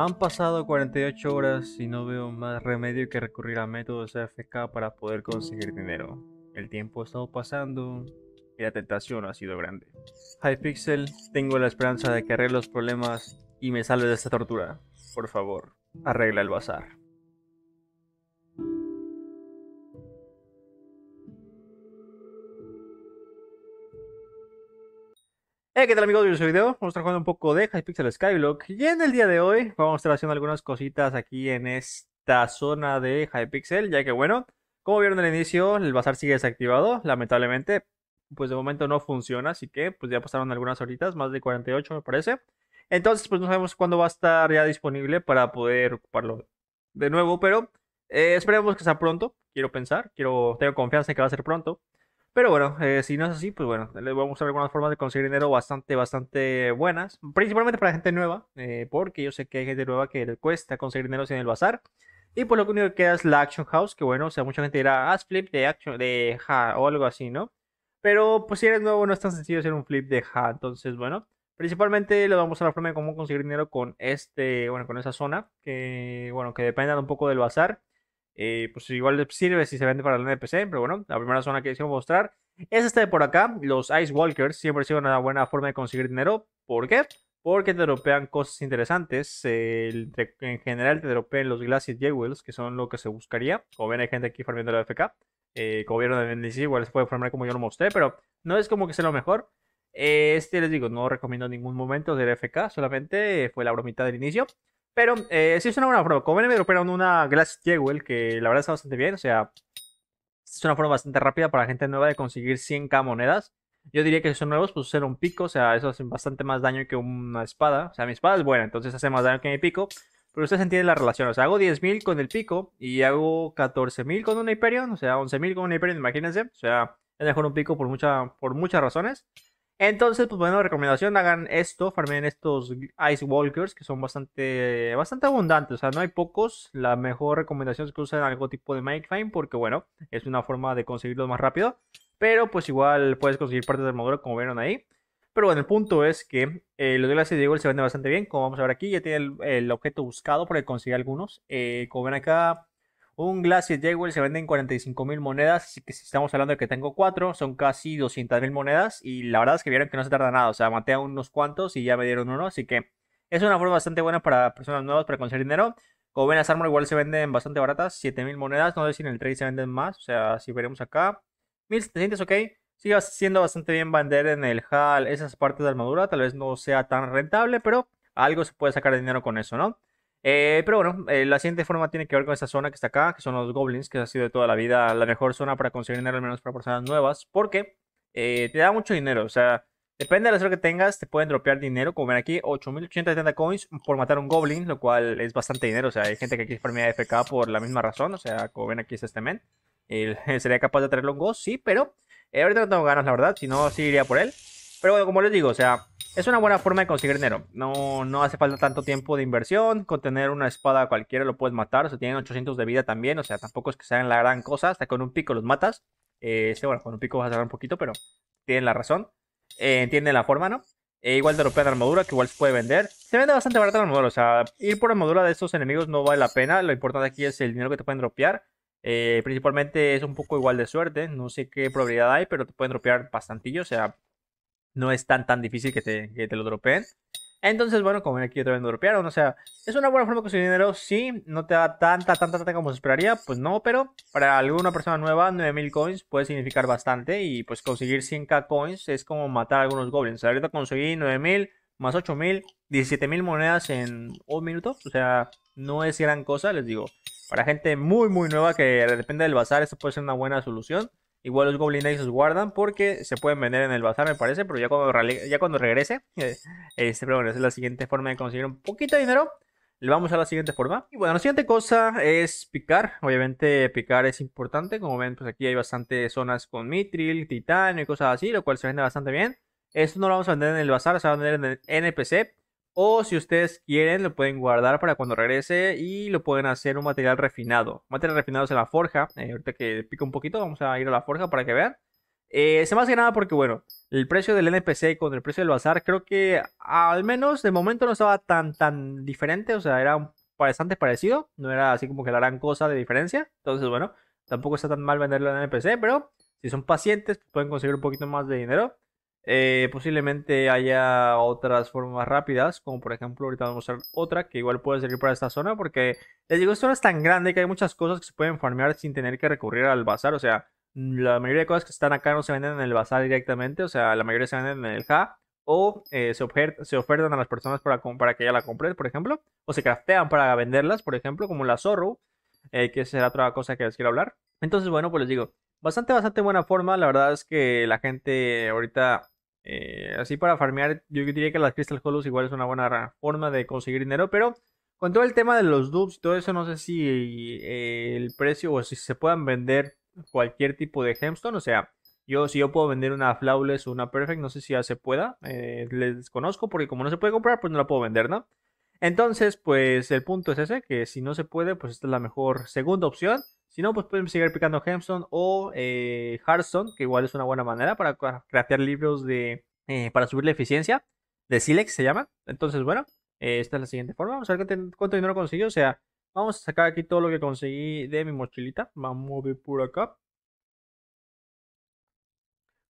Han pasado 48 horas y no veo más remedio que recurrir a métodos AFK para poder conseguir dinero. El tiempo ha estado pasando y la tentación ha sido grande. Hypixel, tengo la esperanza de que arregle los problemas y me salve de esta tortura. Por favor, arregla el bazar. Hey, ¿qué tal amigos? Yo soy video. Vamos a estar jugando un poco de Hypixel Skyblock. Y en el día de hoy vamos a estar haciendo algunas cositas aquí en esta zona de Hypixel. Ya que bueno, como vieron al inicio, el bazar sigue desactivado. Lamentablemente, pues de momento no funciona. Así que pues ya pasaron algunas horitas, más de 48 me parece. Entonces pues no sabemos cuándo va a estar ya disponible para poder ocuparlo de nuevo. Pero eh, esperemos que sea pronto. Quiero pensar, quiero, tengo confianza en que va a ser pronto. Pero bueno, eh, si no es así, pues bueno, les voy a mostrar algunas formas de conseguir dinero bastante, bastante buenas. Principalmente para gente nueva, eh, porque yo sé que hay gente nueva que le cuesta conseguir dinero sin el bazar. Y pues lo único que queda es la Action House, que bueno, o sea, mucha gente dirá, haz flip de Action, de Ja o algo así, ¿no? Pero pues si eres nuevo no es tan sencillo hacer un flip de Ja, entonces bueno. Principalmente le vamos a la forma de cómo conseguir dinero con este, bueno, con esa zona, que bueno, que depende un poco del bazar. Eh, pues igual sirve si se vende para el NPC, pero bueno, la primera zona que quiero mostrar es esta de por acá, los Ice Walkers, siempre ha sido una buena forma de conseguir dinero, ¿por qué? Porque te dropean cosas interesantes, en general te dropean los Glacier Jewels, que son lo que se buscaría, como ven hay gente aquí farmeando la FK, eh, como vieron en el igual se puede farmear como yo lo mostré, pero no es como que sea lo mejor, este les digo, no recomiendo en ningún momento del FK, solamente fue la bromita del inicio. Pero eh, sí es una buena forma. Como ven, me dropearon una Glass Jewel que la verdad está bastante bien. O sea, es una forma bastante rápida para gente nueva de conseguir 100k monedas. Yo diría que si son nuevos, pues hacer un pico. O sea, eso hace bastante más daño que una espada. O sea, mi espada es buena, entonces hace más daño que mi pico. Pero ustedes entienden la relación. O sea, hago 10.000 con el pico y hago 14.000 con un Hyperion. O sea, 11.000 con un Hyperion, imagínense. O sea, es mejor un pico por, mucha, por muchas razones. Entonces, pues bueno, recomendación, hagan esto, farmen estos Ice Walkers que son bastante, bastante abundantes, o sea, no hay pocos. La mejor recomendación es que usen algo tipo de Makefine porque bueno, es una forma de conseguirlos más rápido. Pero pues igual puedes conseguir partes del módulo como vieron ahí. Pero bueno, el punto es que eh, los de clase de Eagle se venden bastante bien, como vamos a ver aquí, ya tiene el, objeto buscado para conseguir algunos. Eh, como ven acá, un Glacier Jewel se vende en 45 mil monedas, así que si estamos hablando de que tengo 4, son casi 200 mil monedas. Y la verdad es que vieron que no se tarda nada, o sea, maté a unos cuantos y ya me dieron uno, así que es una forma bastante buena para personas nuevas para conseguir dinero. Como ven, las armas igual se venden bastante baratas, 7 mil monedas, no sé si en el trade se venden más, o sea, si veremos acá, 1700, ok. Sigue siendo bastante bien vender en el HAL esas partes de armadura, tal vez no sea tan rentable, pero algo se puede sacar de dinero con eso, ¿no? Eh, pero bueno, eh, la siguiente forma tiene que ver con esta zona que está acá, que son los goblins, que ha sido toda la vida la mejor zona para conseguir dinero, al menos para personas nuevas, porque eh, te da mucho dinero, o sea, depende de la que tengas, te pueden dropear dinero, como ven aquí, 8.870 coins por matar un goblin, lo cual es bastante dinero, o sea, hay gente que quiere farmear FK por la misma razón, o sea, como ven aquí es este men, sería capaz de traerlo un go, sí, pero ahorita no tengo ganas, la verdad, si no, sí iría por él, pero bueno, como les digo, o sea, es una buena forma de conseguir dinero. No, no hace falta tanto tiempo de inversión. Con tener una espada cualquiera lo puedes matar. O sea, tienen 800 de vida también. O sea, tampoco es que sean la gran cosa. Hasta con un pico los matas. Eh, bueno, con un pico vas a tardar un poquito, pero tienen la razón. Eh, entienden la forma, ¿no? Eh, igual la armadura, que igual se puede vender. Se vende bastante barata la armadura. O sea, ir por armadura de estos enemigos no vale la pena. Lo importante aquí es el dinero que te pueden dropear. Eh, principalmente es un poco igual de suerte. No sé qué probabilidad hay, pero te pueden dropear bastantillo. O sea, no es tan tan difícil que te, que te lo dropeen. Entonces, bueno, como aquí también lo dropearon, o sea, es una buena forma de conseguir dinero, sí, no te da tanta, tanta, tanta como se esperaría, pues no, pero para alguna persona nueva, 9000 coins puede significar bastante y pues conseguir 100k coins es como matar a algunos goblins. Ahorita conseguí 9000 más 8000, 17000 monedas en un minuto, o sea, no es gran cosa, les digo. Para gente muy, muy nueva que depende del bazar, esto puede ser una buena solución. Igual los Goblin Knights los guardan porque se pueden vender en el bazar, me parece, pero ya cuando, ya cuando regrese, este, pero es la siguiente forma de conseguir un poquito de dinero. Le vamos a la siguiente forma. Y bueno, la siguiente cosa es picar. Obviamente picar es importante. Como ven, pues aquí hay bastantes zonas con mitril, titanio y cosas así, lo cual se vende bastante bien. Esto no lo vamos a vender en el bazar, se va a vender en el NPC. O si ustedes quieren, lo pueden guardar para cuando regrese y lo pueden hacer un material refinado. Material refinado es en la forja. Eh, ahorita que pica un poquito, vamos a ir a la forja para que vean. Eh, se más que nada porque, bueno, el precio del NPC con el precio del bazar, creo que al menos de momento no estaba tan, tan diferente, o sea, era bastante parecido, no era así como que la gran cosa de diferencia, entonces, bueno, tampoco está tan mal venderlo en NPC, pero si son pacientes, pueden conseguir un poquito más de dinero. Eh, posiblemente haya otras formas rápidas, como por ejemplo, ahorita vamos a mostrar otra que igual puede servir para esta zona, porque les digo, esta zona es tan grande que hay muchas cosas que se pueden farmear sin tener que recurrir al bazar, o sea, la mayoría de cosas que están acá no se venden en el bazar directamente, o sea, la mayoría se venden en el HA o eh, se, ofertan a las personas para, que ella la compren, por ejemplo, o se craftean para venderlas, por ejemplo, como la Zorro, eh, que será otra cosa que les quiero hablar. Entonces, bueno, pues les digo, bastante, bastante buena forma. La verdad es que la gente ahorita, eh, así para farmear, yo diría que las Crystal Hollows igual es una buena forma de conseguir dinero, pero con todo el tema de los dupes y todo eso, no sé si el precio o si se puedan vender cualquier tipo de gemstone. O sea, yo si yo puedo vender una Flawless o una Perfect, no sé si ya se pueda. Eh, les desconozco porque como no se puede comprar, pues no la puedo vender, ¿no? Entonces, pues el punto es ese, que si no se puede, pues esta es la mejor segunda opción. Si no, pues pueden seguir picando Gemstone o eh, que igual es una buena manera para crear libros de... Eh, para subir la eficiencia. De Silex se llama. Entonces, bueno, eh, esta es la siguiente forma. Vamos a ver cuánto dinero conseguí. O sea, Vamos a sacar aquí todo lo que conseguí de mi mochilita. Vamos a ver por acá.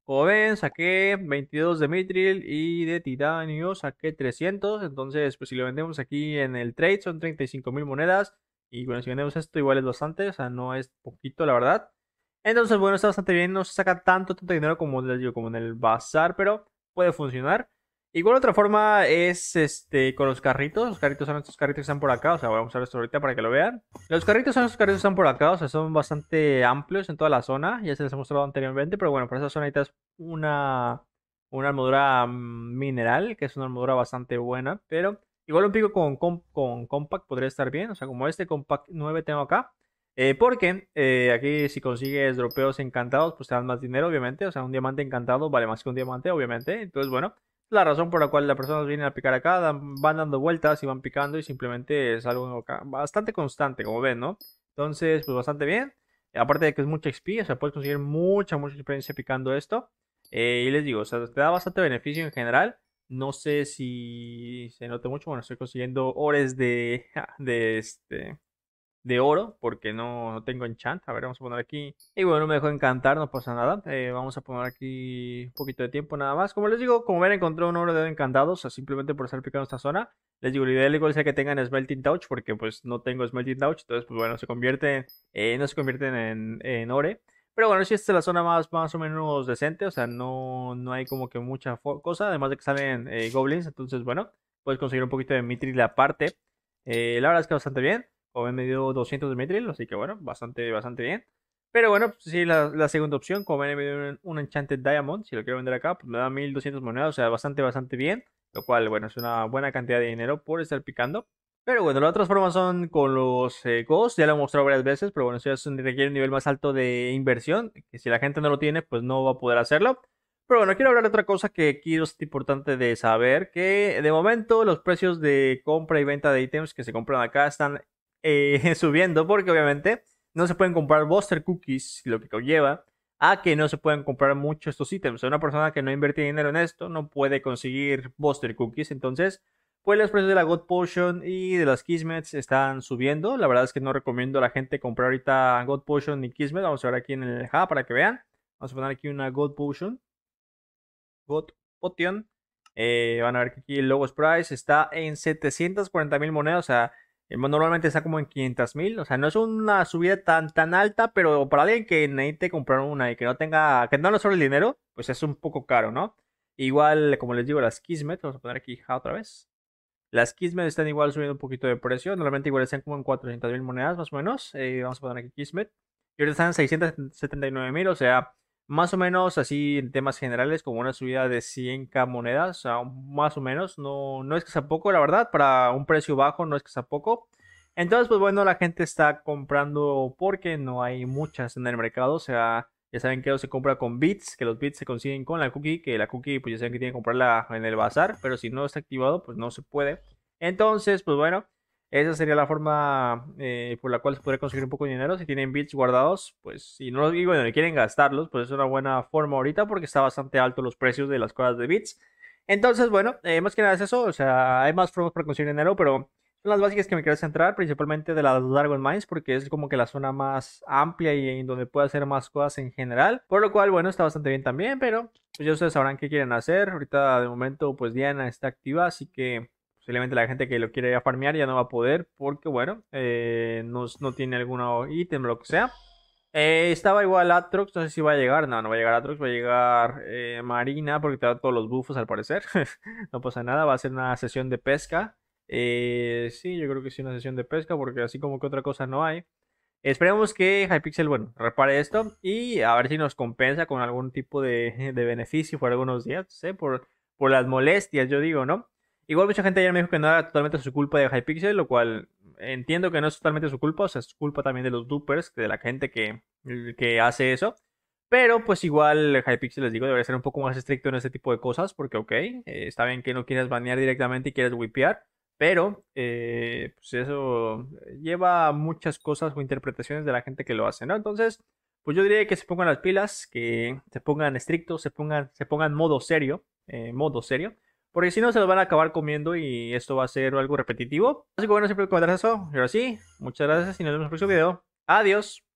Como ven, saqué 22 de Mitril y de Titanio saqué 300. Entonces, pues si lo vendemos aquí en el trade son 35 mil monedas. Y bueno, si vendemos esto igual es bastante, o sea, no es poquito la verdad. Entonces, bueno, está bastante bien, no se saca tanto, tanto dinero como les como en el bazar, pero puede funcionar. Igual otra forma es este con los carritos. Los carritos son estos carritos que están por acá. O sea, vamos a ver esto ahorita para que lo vean. Los carritos son estos carritos que están por acá. O sea, son bastante amplios en toda la zona. Ya se les he mostrado anteriormente. Pero bueno, para esa zona es una, una armadura mineral. Que es una armadura bastante buena. Pero igual un pico con, Compact podría estar bien. O sea, como este Compact 9 tengo acá. Eh, porque eh, aquí si consigues dropeos encantados, pues te dan más dinero, obviamente. O sea, un diamante encantado vale más que un diamante, obviamente. Entonces, bueno, la razón por la cual las personas vienen a picar acá, van dando vueltas y van picando y simplemente es algo bastante constante, como ven, ¿no? Entonces, pues bastante bien. Aparte de que es mucha XP, o sea, puedes conseguir mucha, mucha experiencia picando esto. Eh, y les digo, o sea, te da bastante beneficio en general. No sé si se note mucho. Bueno, estoy consiguiendo ores de, de este de oro, porque no, no, tengo enchant. A ver, vamos a poner aquí. Y bueno, me dejó encantar, no pasa nada. Eh, vamos a poner aquí un poquito de tiempo nada más. Como les digo, como ven, encontré un oro de encantado, o sea, simplemente por estar picando esta zona. Les digo, lo ideal igual sea que tengan Smelting Touch, porque pues no tengo Smelting Touch, entonces pues bueno, se convierten, eh, no se convierten en, en ore. Pero bueno, si esta es la zona más, más o menos decente, o sea, no, no hay como que mucha cosa, además de que salen eh, goblins, entonces bueno, puedes conseguir un poquito de mithril aparte. la verdad es que bastante bien. Como me dio 200 de Metril, así que bueno, bastante, bastante bien. Pero bueno, pues sí, la, segunda opción, como me dio un, Enchanted Diamond, si lo quiero vender acá, pues me da 1200 monedas, o sea, bastante, bastante bien. Lo cual, bueno, es una buena cantidad de dinero por estar picando. Pero bueno, las otras formas son con los eh, Ghosts, ya lo he mostrado varias veces, pero bueno, eso ya requiere un nivel más alto de inversión, que si la gente no lo tiene, pues no va a poder hacerlo. Pero bueno, quiero hablar de otra cosa que aquí es importante de saber, que de momento los precios de compra y venta de ítems que se compran acá están eh, subiendo porque obviamente no se pueden comprar Buster Cookies, lo que conlleva a que no se pueden comprar muchos estos ítems. una persona que no invierte dinero en esto no puede conseguir Buster Cookies. Entonces, pues los precios de la God Potion y de las Kismets están subiendo. La verdad es que no recomiendo a la gente comprar ahorita God Potion ni Kismet. Vamos a ver aquí en el Hub para que vean. Vamos a poner aquí una God Potion. God Potion. Eh, van a ver que aquí el Logos Price está en 740 mil monedas. O sea, eh, normalmente está como en 500 mil. O sea, no es una subida tan, tan alta, pero para alguien que necesite comprar una y que no tenga, que no le sobre el dinero, pues es un poco caro, ¿no? Igual, como les digo, las Kismet, vamos a poner aquí otra vez. Las Kismet están igual subiendo un poquito de precio. Normalmente igual están como en 400 mil monedas más o menos. Eh, vamos a poner aquí Kismet. Y ahorita están en 679 mil, o sea, más o menos así en temas generales, como una subida de 100k monedas, o sea, más o menos, no, no es que sea poco, la verdad, para un precio bajo no es que sea poco. Entonces, pues bueno, la gente está comprando porque no hay muchas en el mercado, o sea, ya saben que se compra con bits, que los bits se consiguen con la cookie, que la cookie pues ya saben que tienen que comprarla en el bazar, pero si no está activado, pues no se puede. Entonces, pues bueno, Esa sería la forma eh, por la cual se podría conseguir un poco de dinero. Si tienen bits guardados, pues si no y bueno, quieren gastarlos, pues es una buena forma ahorita porque está bastante alto los precios de las cosas de bits. Entonces, bueno, eh, más que nada es eso. O sea, hay más formas para conseguir dinero, pero son las básicas que me quiero centrar, principalmente de las Dragon Mines, porque es como que la zona más amplia y en donde puede hacer más cosas en general. Por lo cual, bueno, está bastante bien también, pero pues ya ustedes sabrán qué quieren hacer. Ahorita, de momento, pues Diana está activa, así que posiblemente la gente que lo quiere farmear ya no va a poder, porque bueno, eh, no, no, tiene algún ítem o lo que sea. Eh, estaba igual Atrox, no sé si va a llegar. No, no va a llegar Atrox, va a llegar eh, Marina porque te da todos los buffos al parecer. no pasa nada, va a ser una sesión de pesca. Eh, sí, yo creo que sí, una sesión de pesca, porque así como que otra cosa no hay. Esperemos que Hypixel, bueno, repare esto y a ver si nos compensa con algún tipo de, beneficio por algunos días, ¿sí? por, las molestias, yo digo, ¿no? Igual mucha gente ayer me dijo que no era totalmente su culpa de Hypixel, lo cual entiendo que no es totalmente su culpa, o sea, es culpa también de los dupers, de la gente que, hace eso. Pero pues igual Hypixel les digo, debería ser un poco más estricto en este tipo de cosas, porque ok, eh, está bien que no quieras banear directamente y quieres wipear, pero eh, pues eso lleva muchas cosas o interpretaciones de la gente que lo hace, ¿no? Entonces, pues yo diría que se pongan las pilas, que se pongan estrictos, se pongan, se pongan modo serio, eh, modo serio. Porque si no, se los van a acabar comiendo y esto va a ser algo repetitivo. Así que bueno, siempre comentar eso. Y ahora sí, muchas gracias y nos vemos en el próximo video. Adiós.